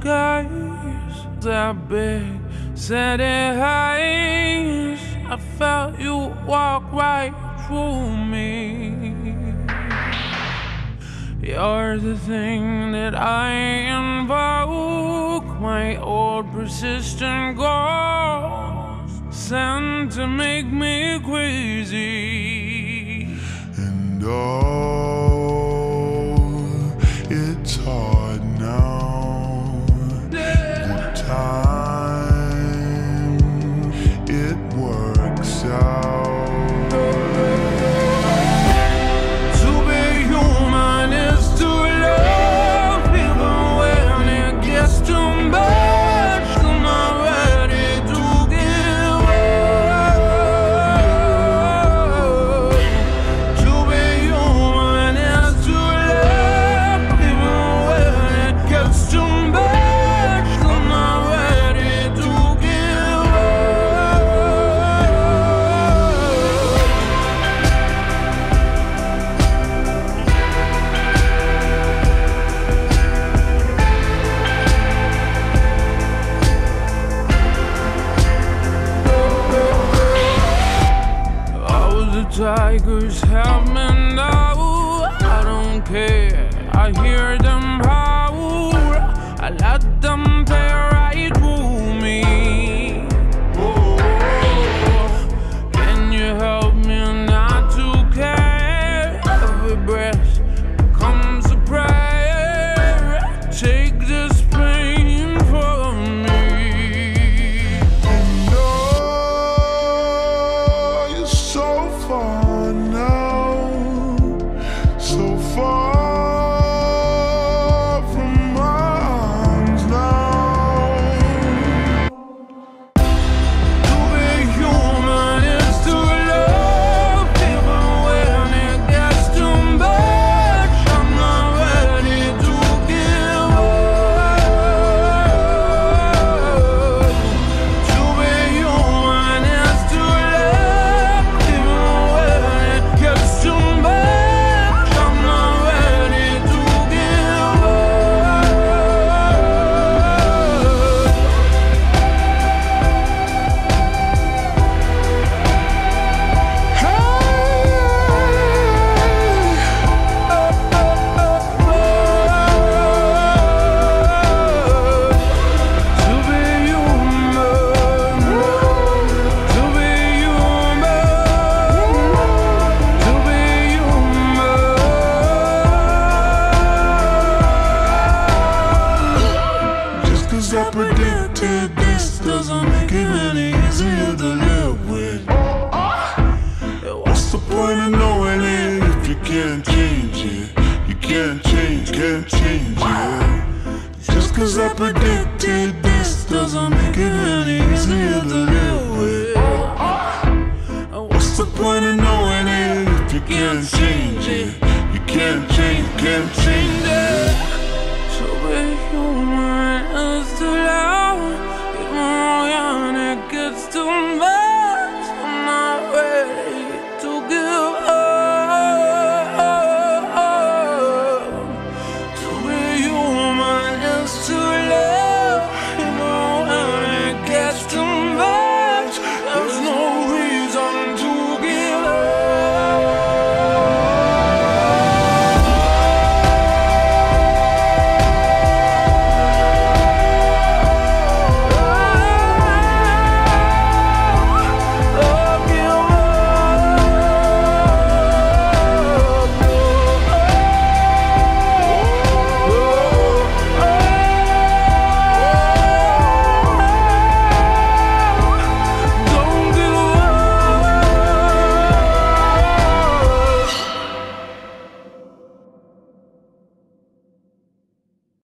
skies that big city heights. I felt you walk right through me. You're the thing that I invoke, my old persistent ghost, sent to make me crazy. And oh, tigers have me now. I don't care. I hear them howl. I let them I predicted this doesn't make it any easier to live with. What's the point of knowing it if you can't change it? You can't change, can't change it. Just cause I predicted this doesn't make it any easier to live with. What's the point of knowing it if you can't change it? You can't change, can't change it.